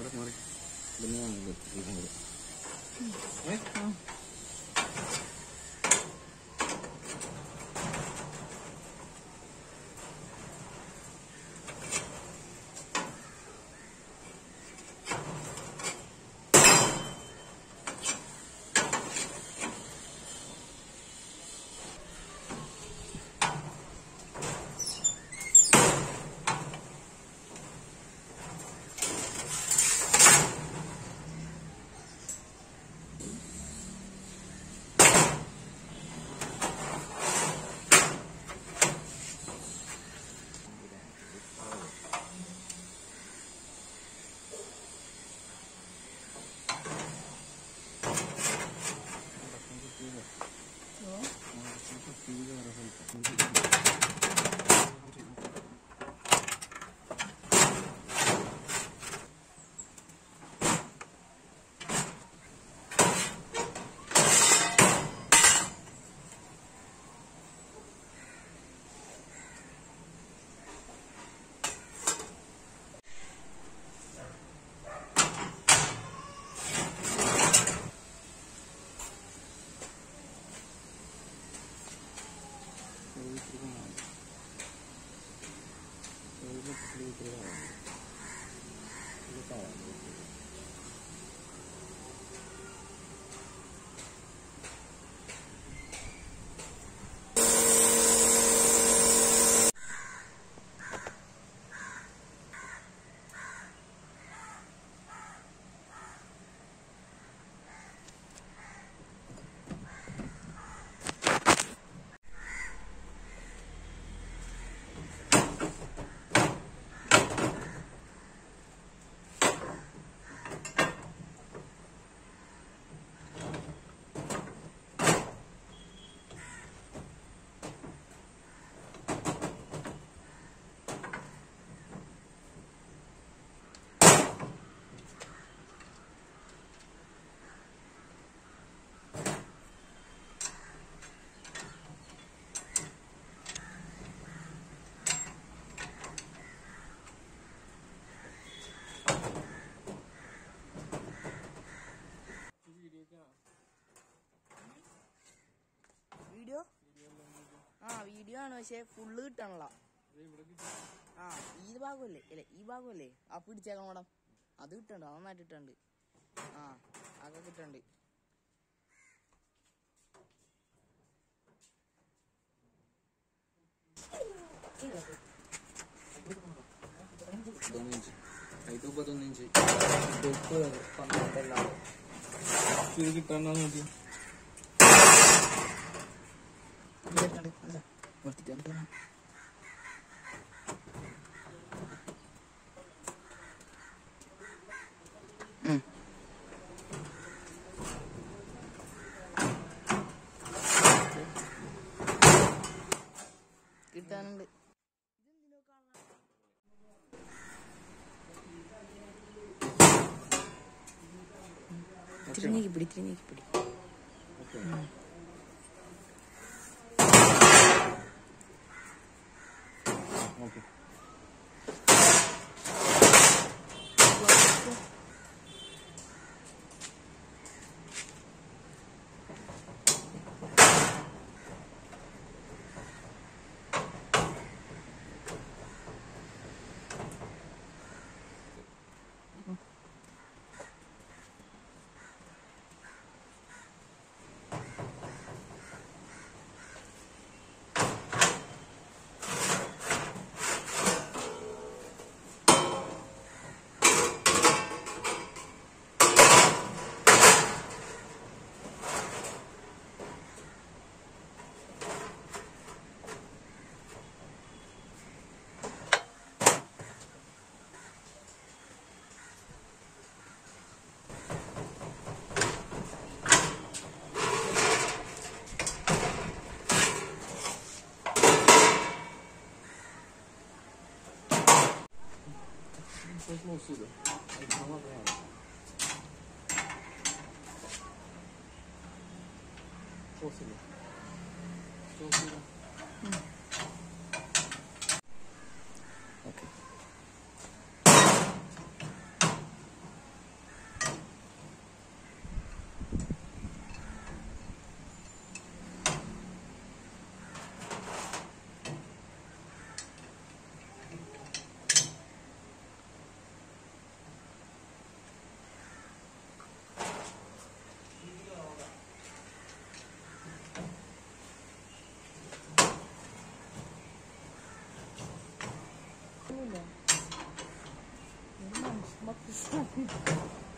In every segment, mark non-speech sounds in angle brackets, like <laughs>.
Mari, mari. Benar, benar. Eh? Oh. తెలియకుండా తెలియకుండా కావాలి പക്ഷെ ഫുള്ള് കിട്ടണല്ല ആ ഈ ഭാഗമല്ലേ? അല്ലെ ഈ ഭാഗമല്ലേ? ആ പിടിച്ചേക്കാം മേഡം. അത് കിട്ടണ്ട് അത് നന്നായിട്ട് കിട്ടണ്ട് ആ അതൊക്കെ കിട്ടണ്ട് കിട്ടാൻ inch. Buat tiga orang. Terima hmm. kita ambil menonton! Depois não suga. Aí calma dela. Consegui. Consegui. Hum. ulam. Yun lang, gusto magpisahin. <laughs>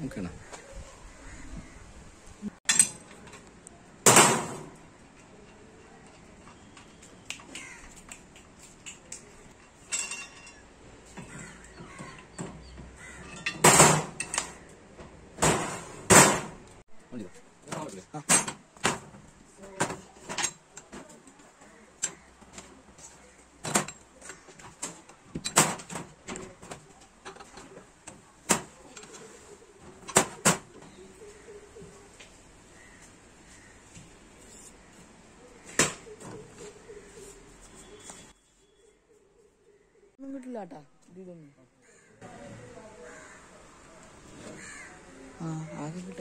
OK 了。哪里的？在哪个位置？啊。little आटा दीदों में हाँ आगे भी